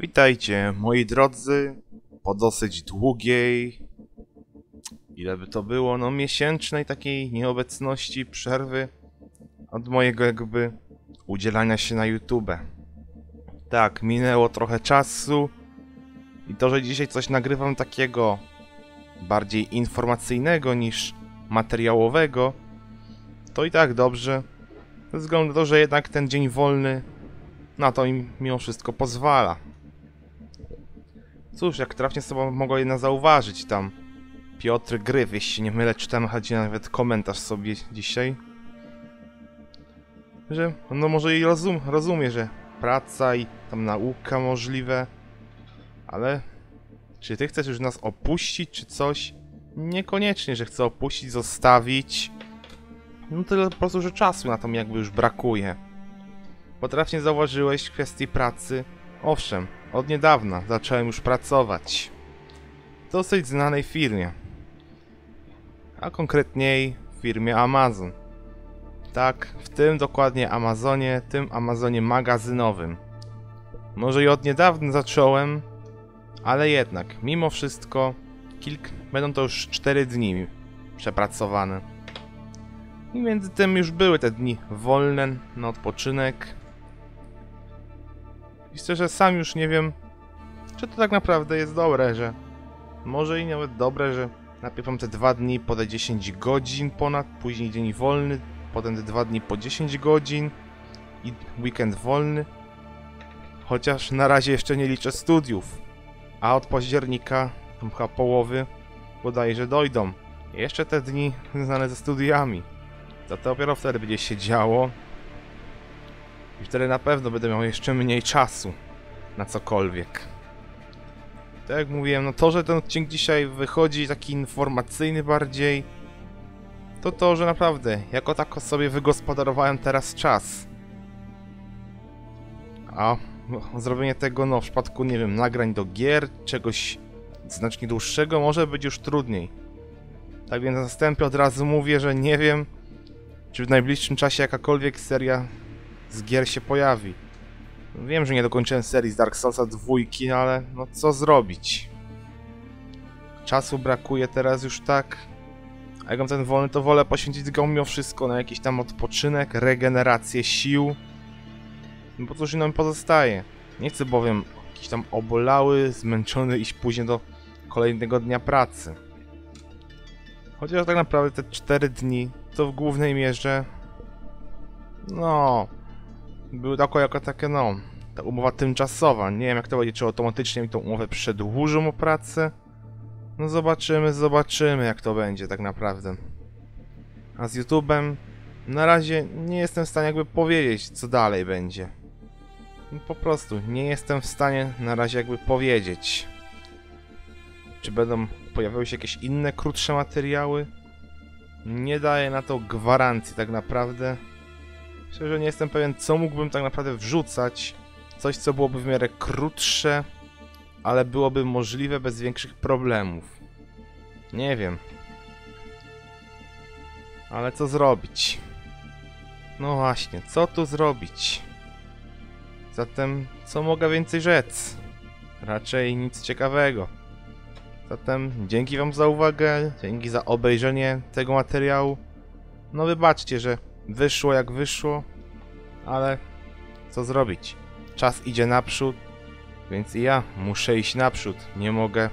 Witajcie, moi drodzy, po dosyć długiej, ile by to było, no miesięcznej takiej nieobecności, przerwy od mojego jakby udzielania się na YouTube. Tak, minęło trochę czasu i to, że dzisiaj coś nagrywam takiego bardziej informacyjnego niż materiałowego, to i tak dobrze, ze względu na to, że jednak ten dzień wolny na to im mimo wszystko pozwala. Cóż, jak trafnie sobie mogło jedna zauważyć tam Piotr Gryf, jeśli nie mylę, czytałem chodzi nawet komentarz sobie dzisiaj. Że no może i rozum, rozumie, że praca i tam nauka możliwe, ale czy ty chcesz już nas opuścić, czy coś? Niekoniecznie, że chcę opuścić, zostawić. No tyle po prostu, że czasu na to jakby już brakuje. Potrafnie zauważyłeś w kwestii pracy. Owszem, od niedawna zacząłem już pracować. W dosyć znanej firmie. A konkretniej w firmie Amazon. Tak, w tym dokładnie Amazonie, tym Amazonie magazynowym. Może i od niedawna zacząłem, ale jednak, mimo wszystko, kilk... będą to już 4 dni przepracowane. I między tym już były te dni wolne na odpoczynek. I szczerze sam już nie wiem, czy to tak naprawdę jest dobre, że może i nawet dobre, że najpierw mam te dwa dni po te 10 godzin ponad, później dzień wolny, potem te dwa dni po 10 godzin i weekend wolny. Chociaż na razie jeszcze nie liczę studiów, a od października, tam chyba połowy, bodajże dojdą. Jeszcze te dni związane ze studiami. To dopiero wtedy będzie się działo. I wtedy na pewno będę miał jeszcze mniej czasu na cokolwiek. Tak jak mówiłem, no to, że ten odcinek dzisiaj wychodzi taki informacyjny bardziej, to to, że naprawdę, jako tako sobie wygospodarowałem teraz czas. A no, zrobienie tego, no w przypadku, nie wiem, nagrań do gier, czegoś znacznie dłuższego, może być już trudniej. Tak więc na wstępie od razu mówię, że nie wiem, czy w najbliższym czasie jakakolwiek seria z gier się pojawi. Wiem, że nie dokończyłem serii z Dark Soulsa dwójki, ale no co zrobić? Czasu brakuje teraz już tak. A jak mam ten wolny, to wolę poświęcić go mimo wszystko na jakiś tam odpoczynek, regenerację sił. No bo cóż innym pozostaje. Nie chcę bowiem jakiś tam obolały, zmęczony iść później do kolejnego dnia pracy. Chociaż tak naprawdę te 4 dni to w głównej mierze no były tako jako takie no ta umowa tymczasowa. Nie wiem jak to będzie, czy automatycznie mi tą umowę przedłużą o pracę. No zobaczymy, zobaczymy jak to będzie tak naprawdę. A z YouTube'em na razie nie jestem w stanie jakby powiedzieć co dalej będzie. No, po prostu nie jestem w stanie na razie jakby powiedzieć. Czy będą pojawiały się jakieś inne, krótsze materiały? Nie daję na to gwarancji tak naprawdę. Szczerze nie jestem pewien, co mógłbym tak naprawdę wrzucać. Coś, co byłoby w miarę krótsze, ale byłoby możliwe bez większych problemów. Nie wiem. Ale co zrobić? No właśnie, co tu zrobić? Zatem, co mogę więcej rzec? Raczej nic ciekawego. Zatem dzięki wam za uwagę, dzięki za obejrzenie tego materiału. No wybaczcie, że wyszło jak wyszło, ale co zrobić? Czas idzie naprzód, więc i ja muszę iść naprzód. Nie mogę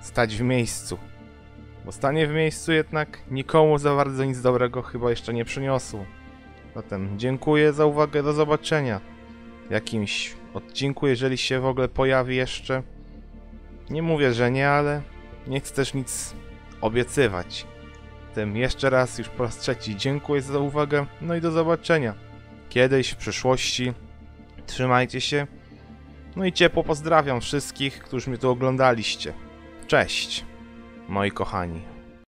stać w miejscu. Bo stanie w miejscu jednak nikomu za bardzo nic dobrego chyba jeszcze nie przyniosło. Zatem dziękuję za uwagę, do zobaczenia w jakimś odcinku, jeżeli się w ogóle pojawi jeszcze. Nie mówię, że nie, ale nie chcę też nic obiecywać. Tym jeszcze raz, już po raz trzeci dziękuję za uwagę, no i do zobaczenia. Kiedyś, w przyszłości. Trzymajcie się. No i ciepło pozdrawiam wszystkich, którzy mnie tu oglądaliście. Cześć, moi kochani.